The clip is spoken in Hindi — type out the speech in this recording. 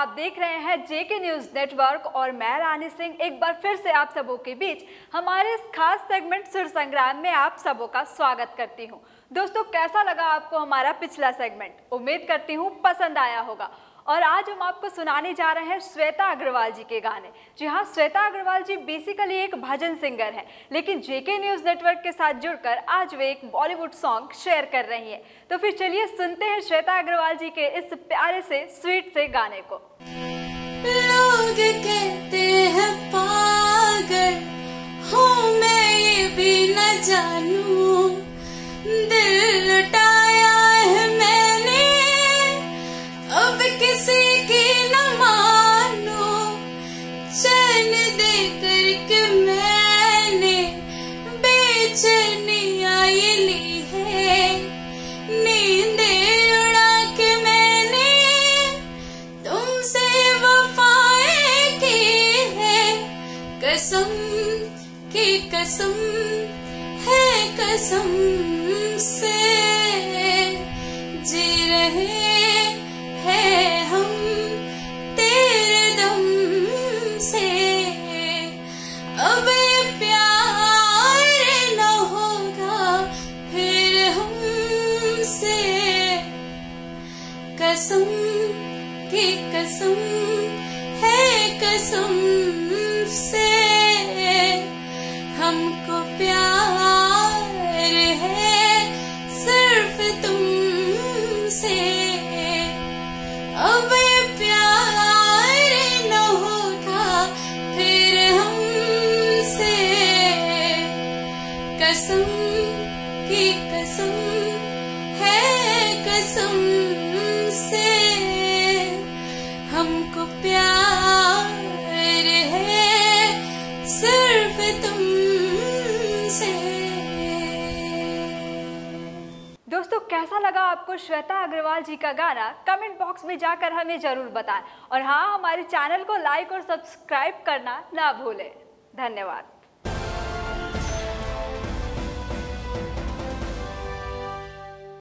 आप देख रहे हैं जेके न्यूज़ नेटवर्क और मैं रानी सिंह एक बार फिर से आप सबों के बीच हमारे इस खास सेगमेंट सुर संग्राम में आप सबों का स्वागत करती हूँ। दोस्तों, कैसा लगा आपको हमारा पिछला सेगमेंट? उम्मीद करती हूँ पसंद आया होगा। और आज हम आपको सुनाने जा रहे हैं श्वेता अग्रवाल जी के गाने। जी हाँ श्वेता अग्रवाल जी बेसिकली एक भजन सिंगर हैं, लेकिन जेके न्यूज़ नेटवर्क के साथ जुड़कर आज वे एक बॉलीवुड सॉन्ग शेयर कर रही हैं। तो फिर चलिए सुनते हैं श्वेता अग्रवाल जी के इस प्यारे से स्वीट से गाने को। लोग कहते हैं पागल। हूँ मैं ये भी न जानू। दिल कसम, की कसम है कसम से जी रहे हैं हम तेरे दम से। अब प्यार न होगा फिर हमसे। कसम, की कसम है कसम से हमको प्यार है, सिर्फ़ तुमसे। अब ये प्यार न होगा, फिर हमसे। कसम की कसम है, कसम तुमसे दोस्तों, कैसा लगा आपको श्वेता अग्रवाल जी का गाना? कमेंट बॉक्स में जाकर हमें ज़रूर बताएँ। और हाँ हमारे चैनल को लाइक और सब्सक्राइब करना ना भूलें। धन्यवाद।